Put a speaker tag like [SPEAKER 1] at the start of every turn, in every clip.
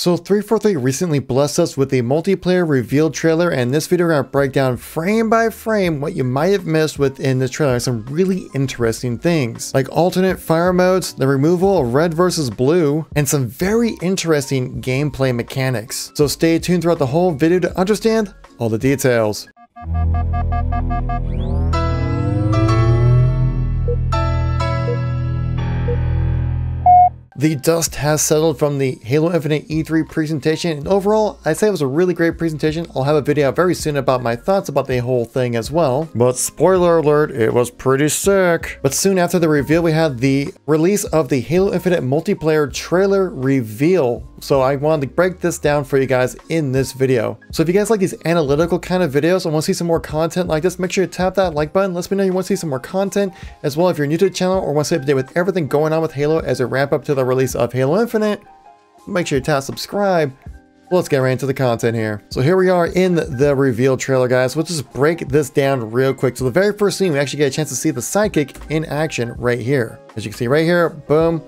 [SPEAKER 1] So 343 recently blessed us with a multiplayer reveal trailer and this video we're going to break down frame by frame what you might have missed within this trailer. Some really interesting things like alternate fire modes, the removal of red versus blue, and some very interesting gameplay mechanics. So stay tuned throughout the whole video to understand all the details. The dust has settled from the Halo Infinite E3 presentation, and overall, I'd say it was a really great presentation. I'll have a video out very soon about my thoughts about the whole thing as well. But spoiler alert, it was pretty sick. But soon after the reveal, we had the release of the Halo Infinite multiplayer trailer reveal. So I wanted to break this down for you guys in this video. So if you guys like these analytical kind of videos and want to see some more content like this, make sure you tap that like button. Let me know you want to see some more content. As well, if you're new to the channel or want to stay up to date with everything going on with Halo as it ramp up to the release of Halo Infinite, make sure you tap subscribe. Let's get right into the content here. So here we are in the reveal trailer, guys. We'll just break this down real quick. So the very first scene, we actually get a chance to see the sidekick in action right here. As you can see right here, boom,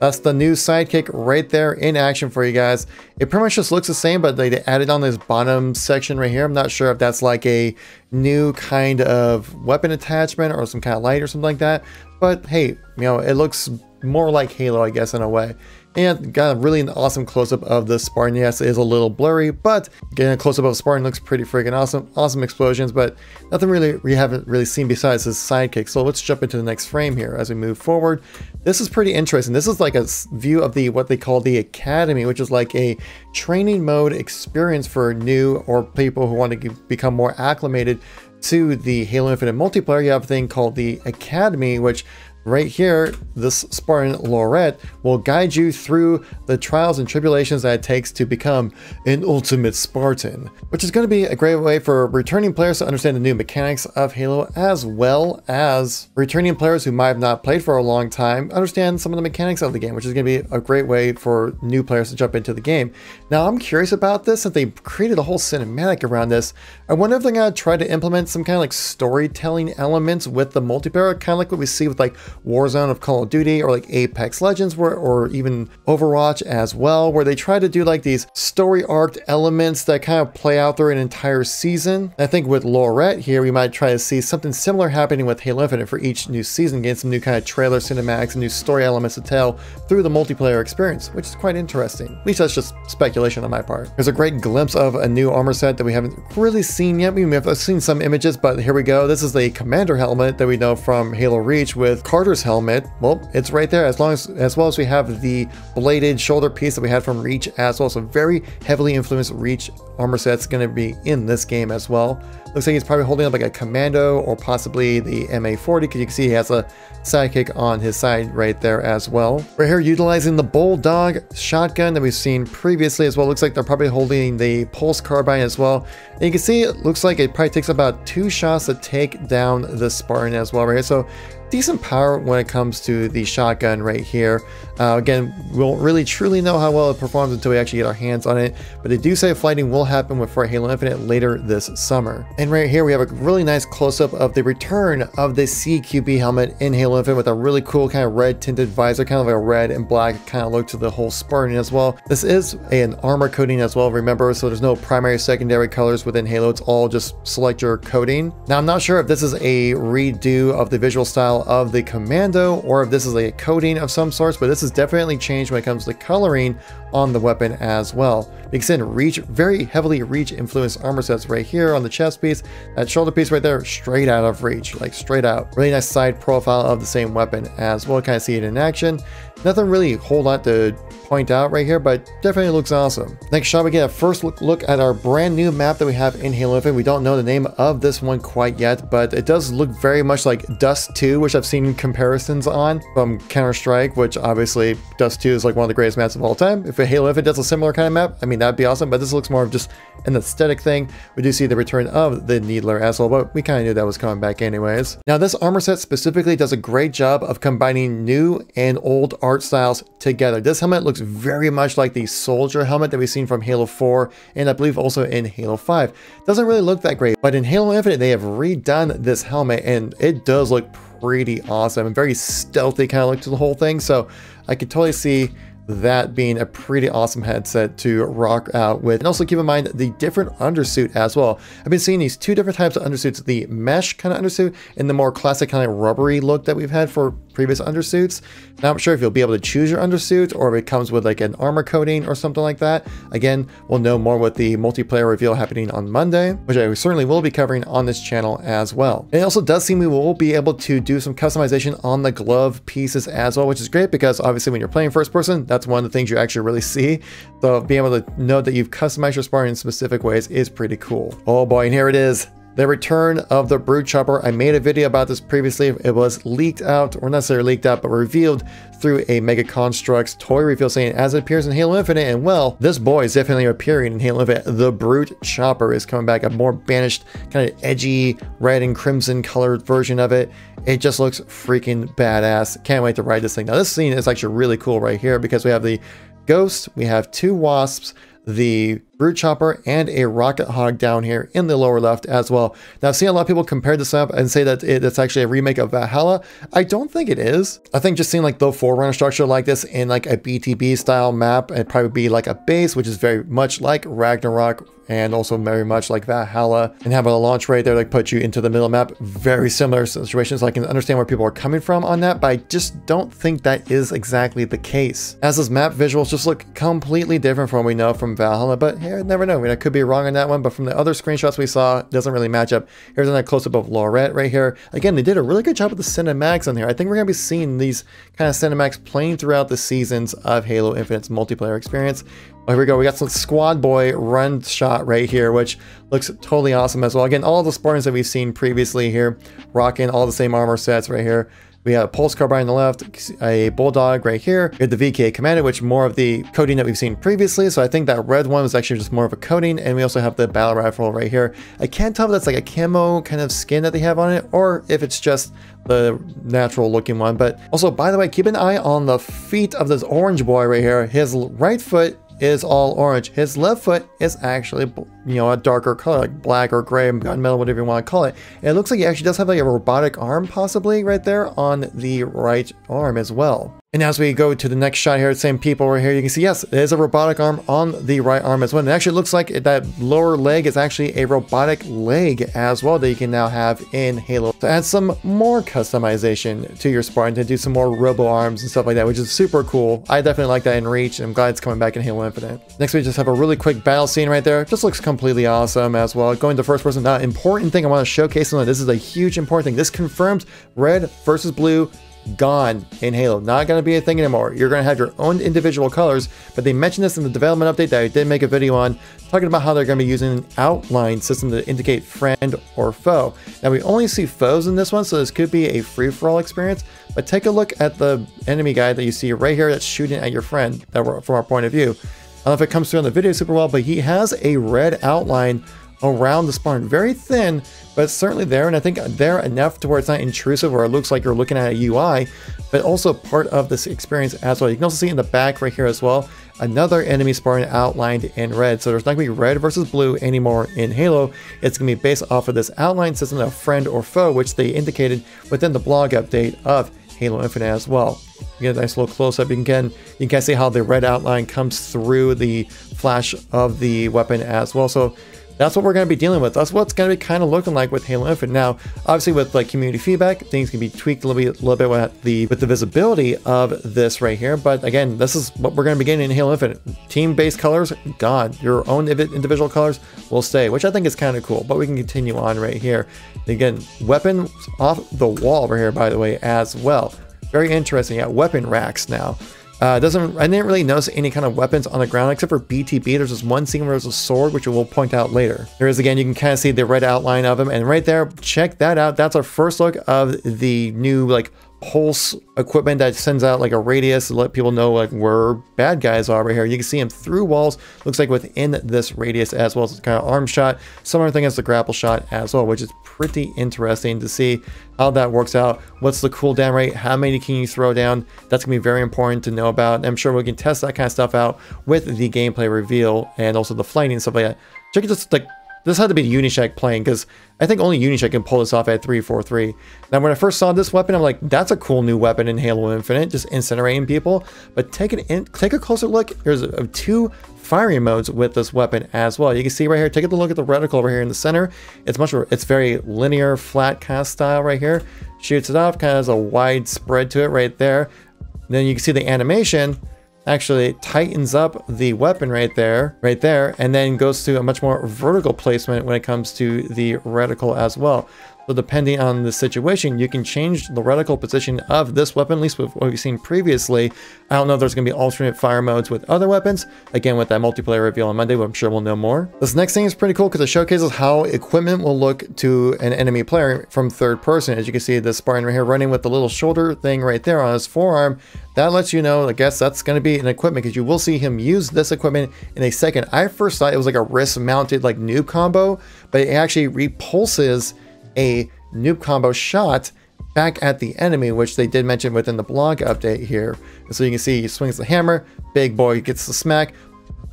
[SPEAKER 1] that's the new sidekick right there in action for you guys. It pretty much just looks the same, but they added on this bottom section right here. I'm not sure if that's like a new kind of weapon attachment or some kind of light or something like that. But hey, you know, it looks more like Halo, I guess, in a way. And got a really an awesome close-up of the Spartan. Yes, it is a little blurry, but getting a close-up of Spartan looks pretty freaking awesome. Awesome explosions, but nothing really we haven't really seen besides his sidekick. So let's jump into the next frame here as we move forward. This is pretty interesting. This is like a view of the what they call the Academy, which is like a training mode experience for new or people who want to become more acclimated to the Halo Infinite multiplayer. You have a thing called the Academy, which right here, this Spartan Laurette will guide you through the trials and tribulations that it takes to become an ultimate Spartan, which is going to be a great way for returning players to understand the new mechanics of Halo, as well as returning players who might have not played for a long time understand some of the mechanics of the game, which is going to be a great way for new players to jump into the game. Now, I'm curious about this since they created a whole cinematic around this. I wonder if they're going to try to implement some kind of like storytelling elements with the multiplayer, kind of like what we see with like Warzone of Call of Duty or like Apex Legends where, or even Overwatch as well, where they try to do like these story arced elements that kind of play out through an entire season. I think with Laurette here, we might try to see something similar happening with Halo Infinite for each new season, getting some new kind of trailer cinematics and new story elements to tell through the multiplayer experience, which is quite interesting. At least that's just speculation on my part. There's a great glimpse of a new armor set that we haven't really seen yet. We have seen some images, but here we go. This is the commander helmet that we know from Halo Reach with Helmet. Well, it's right there as long as as well as we have the bladed shoulder piece that we had from Reach as well. So very heavily influenced Reach armor set's going to be in this game as well. Looks like he's probably holding up like a commando or possibly the MA40 because you can see he has a sidekick on his side right there as well. Right here utilizing the Bulldog shotgun that we've seen previously as well. Looks like they're probably holding the Pulse Carbine as well. And you can see it looks like it probably takes about two shots to take down the Spartan as well right here. So decent power when it comes to the shotgun right here. Uh, again, we won't really truly know how well it performs until we actually get our hands on it, but they do say flighting will happen with Fort Halo Infinite later this summer. And right here we have a really nice close-up of the return of the CQB helmet in Halo Infinite with a really cool kind of red tinted visor, kind of like a red and black kind of look to the whole Spartan as well. This is an armor coating as well, remember, so there's no primary secondary colors within Halo, it's all just select your coating. Now I'm not sure if this is a redo of the visual style of the Commando or if this is a coating of some sorts, but this has definitely changed when it comes to coloring on the weapon as well. Because in Reach, very heavily Reach influenced armor sets right here on the chest piece, that shoulder piece right there, straight out of Reach, like straight out. Really nice side profile of the same weapon as well, kind of see it in action. Nothing really whole lot to point out right here, but definitely looks awesome. Next shot, we get a first look, look at our brand new map that we have in Halo Infinite. We don't know the name of this one quite yet, but it does look very much like Dust 2, which I've seen comparisons on from Counter-Strike, which obviously Dust 2 is like one of the greatest maps of all time. If Halo Infinite does a similar kind of map, I mean, that'd be awesome, but this looks more of just an aesthetic thing. We do see the return of the Needler as well, but we kind of knew that was coming back anyways. Now, this armor set specifically does a great job of combining new and old art styles together. This helmet looks very much like the soldier helmet that we've seen from Halo 4 and I believe also in Halo 5. Doesn't really look that great, but in Halo Infinite they have redone this helmet and it does look pretty awesome and very stealthy kind of look to the whole thing. So I could totally see that being a pretty awesome headset to rock out with. And also keep in mind the different undersuit as well. I've been seeing these two different types of undersuits, the mesh kind of undersuit and the more classic kind of rubbery look that we've had for previous undersuits. Now I'm sure if you'll be able to choose your undersuit or if it comes with like an armor coating or something like that. Again, we'll know more with the multiplayer reveal happening on Monday, which I certainly will be covering on this channel as well. And it also does seem we will be able to do some customization on the glove pieces as well, which is great because obviously when you're playing first person, that's one of the things you actually really see. So being able to know that you've customized your Spartan in specific ways is pretty cool. Oh boy, and here it is the return of the Brute Chopper. I made a video about this previously. It was leaked out, or not necessarily leaked out, but revealed through a Mega Construx toy reveal saying as it appears in Halo Infinite. And well, this boy is definitely appearing in Halo Infinite. The Brute Chopper is coming back, a more banished, kind of edgy red and crimson colored version of it. It just looks freaking badass. Can't wait to ride this thing. Now this scene is actually really cool right here because we have the Ghost, we have two Wasps, the Brute Chopper, and a Rocket Hog down here in the lower left as well. Now, I've seen a lot of people compare this up and say that it's actually a remake of Valhalla. I don't think it is. I think just seeing like the Forerunner structure like this in like a BTB style map, it'd probably be like a base, which is very much like Ragnarok and also very much like Valhalla and having a launch right there like put you into the middle map. Very similar situations. I can understand where people are coming from on that, but I just don't think that is exactly the case. As this map visuals just look completely different from what we know from Valhalla, but here, never know. I, mean, I could be wrong on that one, but from the other screenshots we saw, it doesn't really match up. Here's a close-up of Laurette right here. Again, they did a really good job with the cinematics on here. I think we're going to be seeing these kind of cinematics playing throughout the seasons of Halo Infinite's multiplayer experience. Oh, here we go. We got some Squad Boy run shot right here, which looks totally awesome as well. Again, all the Spartans that we've seen previously here, rocking all the same armor sets right here. We have a Pulse Carbine on the left, a Bulldog right here. We have the VK Commander, which more of the coating that we've seen previously. So I think that red one was actually just more of a coating. And we also have the Battle Rifle right here. I can't tell if that's like a camo kind of skin that they have on it or if it's just the natural looking one. But also, by the way, keep an eye on the feet of this orange boy right here. His right foot is all orange. His left foot is actually, you know, a darker color, like black or gray, gunmetal, whatever you want to call it. And it looks like he actually does have like a robotic arm possibly right there on the right arm as well. And as we go to the next shot here, same people right here, you can see, yes, there's a robotic arm on the right arm as well. And it actually looks like that lower leg is actually a robotic leg as well that you can now have in Halo. To add some more customization to your Spartan, to do some more robo arms and stuff like that, which is super cool. I definitely like that in Reach, and I'm glad it's coming back in Halo Infinite. Next, we just have a really quick battle scene right there. Just looks completely awesome as well. Going to first person, now important thing I want to showcase, and this is a huge important thing. This confirms red versus blue gone in Halo. Not going to be a thing anymore. You're going to have your own individual colors, but they mentioned this in the development update that I did make a video on, talking about how they're going to be using an outline system to indicate friend or foe. Now, we only see foes in this one, so this could be a free-for-all experience, but take a look at the enemy guy that you see right here that's shooting at your friend that from our point of view. I don't know if it comes through on the video super well, but he has a red outline around the Spartan. Very thin, but certainly there. And I think there enough to where it's not intrusive or it looks like you're looking at a UI, but also part of this experience as well. You can also see in the back right here as well, another enemy Spartan outlined in red. So there's not gonna be red versus blue anymore in Halo. It's gonna be based off of this outline system of friend or foe, which they indicated within the blog update of Halo Infinite as well. You get a nice little close up. You can you can see how the red outline comes through the flash of the weapon as well. So that's what we're going to be dealing with. That's what's going to be kind of looking like with Halo Infinite. Now, obviously with like community feedback, things can be tweaked a little bit, little bit with the with the visibility of this right here. But again, this is what we're going to be getting in Halo Infinite. Team-based colors, gone. Your own individual colors will stay, which I think is kind of cool. But we can continue on right here. Again, weapons off the wall over here, by the way, as well. Very interesting. Yeah, weapon racks now. Uh, doesn't I didn't really notice any kind of weapons on the ground except for BTB. There's this one scene where there's a sword, which we'll point out later. There is again, you can kind of see the red outline of him, and right there, check that out. That's our first look of the new like pulse equipment that sends out like a radius to let people know like where bad guys are right here. You can see him through walls, looks like within this radius as well as kind of arm shot. Similar thing as the grapple shot as well, which is pretty interesting to see how that works out. What's the cooldown rate? How many can you throw down? That's gonna be very important to know about. I'm sure we can test that kind of stuff out with the gameplay reveal and also the flighting and stuff like that. Check it just like this had to be Unyshek playing because I think only Unyshek can pull this off at 343. Now, when I first saw this weapon, I'm like, that's a cool new weapon in Halo Infinite, just incinerating people. But take it in, take a closer look. There's a two firing modes with this weapon as well. You can see right here, take a look at the reticle over here in the center. It's much it's very linear, flat kind of style right here. Shoots it off, kind of has a wide spread to it right there. Then you can see the animation actually tightens up the weapon right there, right there, and then goes to a much more vertical placement when it comes to the reticle as well. So depending on the situation, you can change the reticle position of this weapon, at least with what we've seen previously. I don't know if there's going to be alternate fire modes with other weapons. Again, with that multiplayer reveal on Monday, I'm sure we'll know more. This next thing is pretty cool because it showcases how equipment will look to an enemy player from third person. As you can see, the Spartan right here running with the little shoulder thing right there on his forearm. That lets you know, I guess that's going to be an equipment because you will see him use this equipment in a second. I first thought it was like a wrist mounted like noob combo, but it actually repulses a noob combo shot back at the enemy, which they did mention within the blog update here. And so you can see he swings the hammer, big boy gets the smack.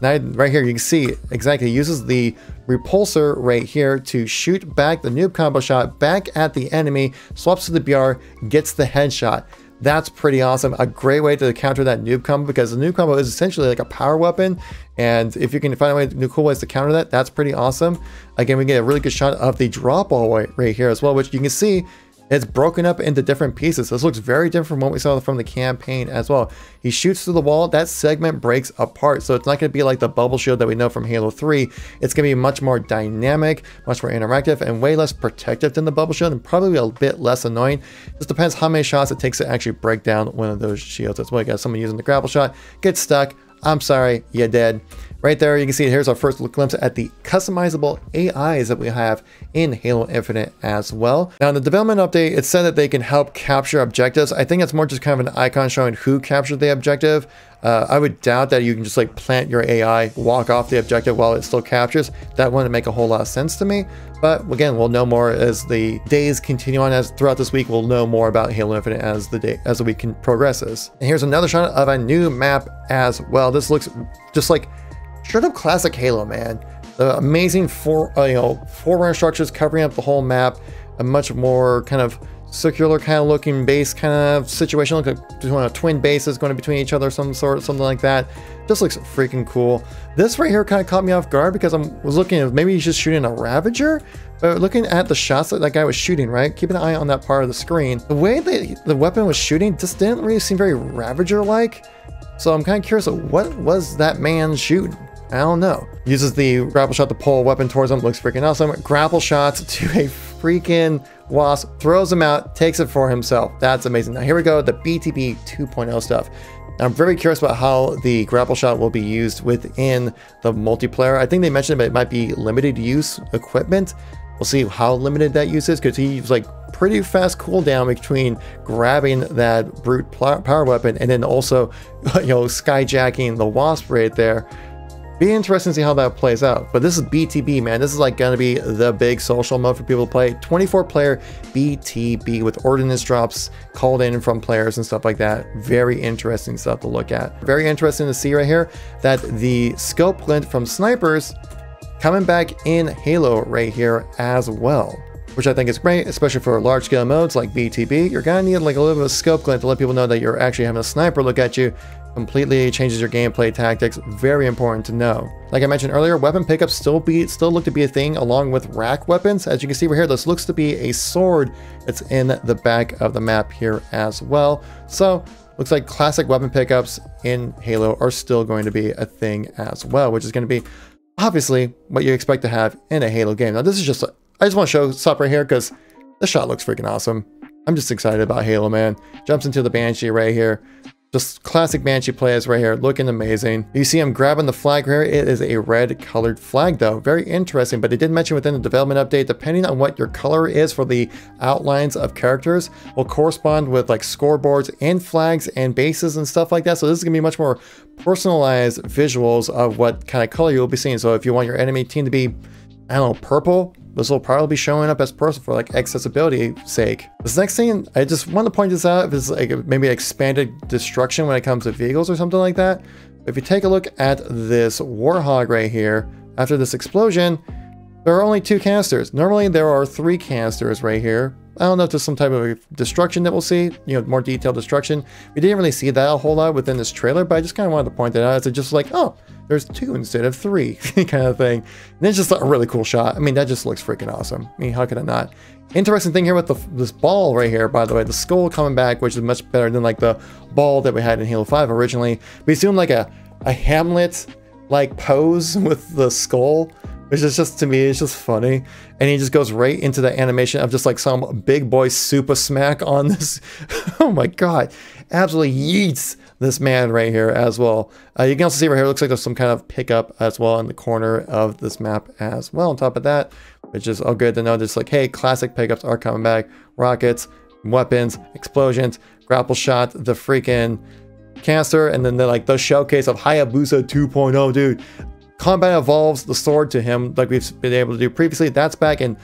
[SPEAKER 1] Now right here you can see exactly uses the repulsor right here to shoot back the noob combo shot back at the enemy, swaps to the BR, gets the headshot. That's pretty awesome. A great way to counter that noob combo because the noob combo is essentially like a power weapon. And if you can find a way, new cool ways to counter that, that's pretty awesome. Again, we get a really good shot of the drop wall right, right here as well, which you can see it's broken up into different pieces. This looks very different from what we saw from the campaign as well. He shoots through the wall, that segment breaks apart. So it's not going to be like the bubble shield that we know from Halo 3. It's going to be much more dynamic, much more interactive, and way less protective than the bubble shield, and probably a bit less annoying. Just depends how many shots it takes to actually break down one of those shields. That's why you got someone using the grapple shot, get stuck, I'm sorry, you're dead. Right there, you can see here's our first glimpse at the customizable AIs that we have in Halo Infinite as well. Now in the development update, it said that they can help capture objectives. I think it's more just kind of an icon showing who captured the objective. Uh, I would doubt that you can just like plant your AI, walk off the objective while it still captures. That wouldn't make a whole lot of sense to me. But again, we'll know more as the days continue on. As throughout this week, we'll know more about Halo Infinite as the day as the week progresses. And here's another shot of a new map as well. This looks just like straight up classic Halo, man. The amazing four, uh, you know, forerunner structures covering up the whole map. A much more kind of circular kind of looking base kind of situation, like a, twin bases going between each other, some sort, something like that. Just looks freaking cool. This right here kind of caught me off guard because I was looking at maybe he's just shooting a Ravager, but looking at the shots that that guy was shooting, right? Keep an eye on that part of the screen. The way that the weapon was shooting just didn't really seem very Ravager-like. So I'm kind of curious, what was that man shooting? I don't know. Uses the grapple shot to pull a weapon towards him. Looks freaking awesome. Grapple shots to a freaking wasp. Throws him out. Takes it for himself. That's amazing. Now here we go. The BTB 2.0 stuff. I'm very curious about how the grapple shot will be used within the multiplayer. I think they mentioned it might be limited use equipment. We'll see how limited that use is because he's like pretty fast cooldown between grabbing that brute power weapon and then also, you know, skyjacking the wasp right there. Be interesting to see how that plays out. But this is BTB, man. This is like to be the big social mode for people to play. 24 player BTB with ordnance drops called in from players and stuff like that. Very interesting stuff to look at. Very interesting to see right here that the scope glint from snipers coming back in Halo right here as well which I think is great, especially for large scale modes like BTB. You're gonna need like a little bit of scope glint to let people know that you're actually having a sniper look at you completely changes your gameplay tactics. Very important to know. Like I mentioned earlier, weapon pickups still be still look to be a thing along with rack weapons. As you can see over here, this looks to be a sword that's in the back of the map here as well. So looks like classic weapon pickups in Halo are still going to be a thing as well, which is going to be obviously what you expect to have in a Halo game. Now this is just, a, I just want to show stop right here because the shot looks freaking awesome. I'm just excited about Halo, man. Jumps into the Banshee right here. Just classic Banshee players right here, looking amazing. You see him grabbing the flag here. It is a red colored flag though. Very interesting, but they did mention within the development update, depending on what your color is for the outlines of characters, will correspond with like scoreboards and flags and bases and stuff like that. So this is gonna be much more personalized visuals of what kind of color you'll be seeing. So if you want your enemy team to be, I don't know, purple, this will probably be showing up as purple for like accessibility sake. This next thing, I just want to point this out, if it's like maybe expanded destruction when it comes to vehicles or something like that. If you take a look at this Warthog right here, after this explosion, There are only two canisters. Normally there are three canisters right here. I don't know if there's some type of destruction that we'll see, you know, more detailed destruction. We didn't really see that a whole lot within this trailer, but I just kind of wanted to point that out It's just like, oh, there's two instead of three kind of thing. And it's just a really cool shot. I mean, that just looks freaking awesome. I mean, how could it not? Interesting thing here with the, this ball right here, by the way, the skull coming back, which is much better than like the ball that we had in Halo 5 originally. We assume like a, a Hamlet like pose with the skull which is just to me it's just funny. And he just goes right into the animation of just like some big boy super smack on this. Oh my god. Absolutely yeets this man right here as well. Uh, you can also see right here looks like there's some kind of pickup as well in the corner of this map as well on top of that which is all good to know. Just like hey classic pickups are coming back. Rockets weapons explosions grapple shot the freaking cancer, and then the like the showcase of Hayabusa 2.0 dude combat evolves the sword to him like we've been able to do previously. That's back in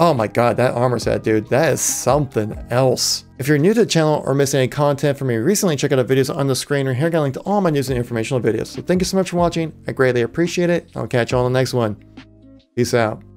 [SPEAKER 1] Oh my god, that armor set, dude, that is something else. If you're new to the channel or missing any content from me recently, check out the videos on the screen or here, got a link to all my news and informational videos. So thank you so much for watching, I greatly appreciate it, I'll catch you on the next one. Peace out.